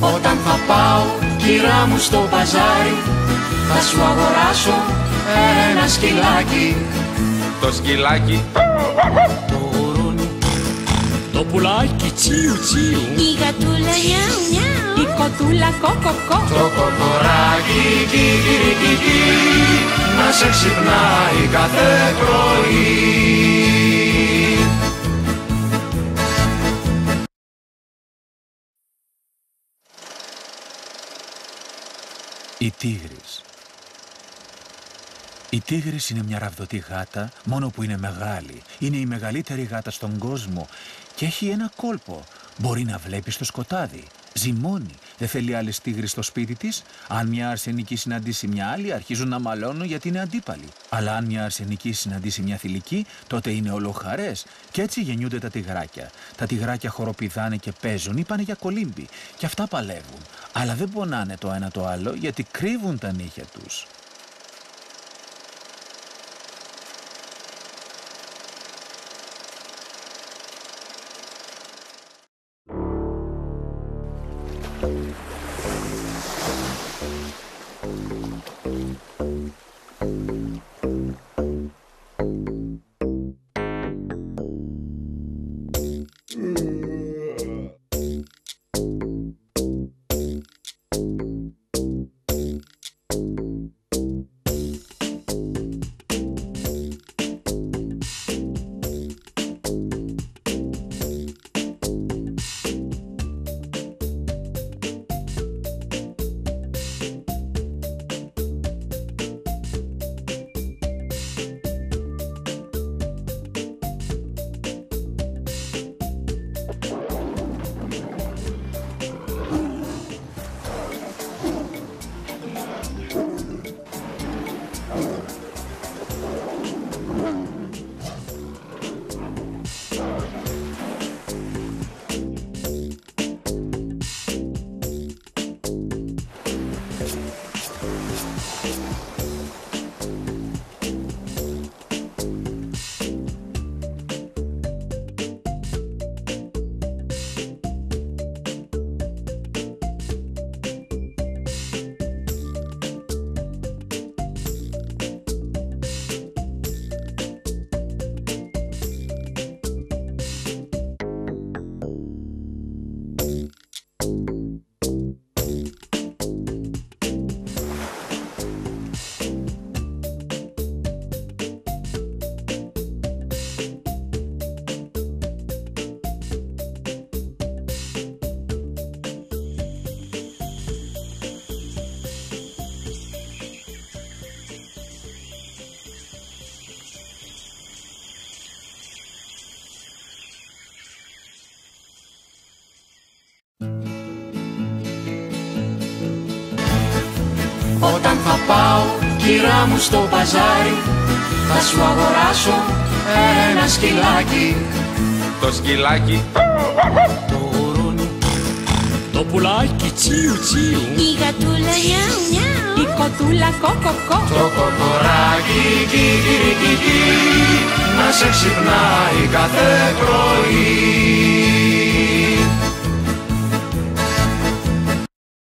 Όταν θα πάω κυρά μου στο παζάρι Θα σου αγοράσω ένα σκυλάκι. Το σκυλάκι. Το γουρούνι. Το πουλάκι τσιου τσιου. Η γατούλα νιάου νιάου. Η κοτούλα κοκοκό Το κοκοράκι κικυρικικι Να σε ξυπνάει κάθε πρωί Η Τίγρης Η Τίγρης είναι μια ραβδοτή γάτα, μόνο που είναι μεγάλη. Είναι η μεγαλύτερη γάτα στον κόσμο και έχει ένα κόλπο. Μπορεί να βλέπει στο σκοτάδι. Ζυμώνει. Δεν θέλει άλλη τίγρης στο σπίτι της. Αν μια αρσενική συναντήσει μια άλλη, αρχίζουν να μαλώνουν γιατί είναι αντίπαλοι. Αλλά αν μια αρσενική συναντήσει μια θηλυκή, τότε είναι ολοχαρές. Και έτσι γεννιούνται τα τυγράκια. Τα τυγράκια χοροπηδάνε και παίζουν ή πάνε για κολύμπι. Και αυτά παλεύουν. Αλλά δεν πονάνε το ένα το άλλο γιατί κρύβουν τα νύχια τους. Όταν θα πάω κυρά μου στο παζάρι Θα σου αγοράσω ένα σκυλάκι. Το σκυλάκι. Το γουρούνι. Το πουλάκι τσιου τσιου. Η γατούλα νιάου νιάου. Η κοτούλα κοκοκό Το κοκοράκι κικυρικικι Να σε ξυπνάει κάθε πρωί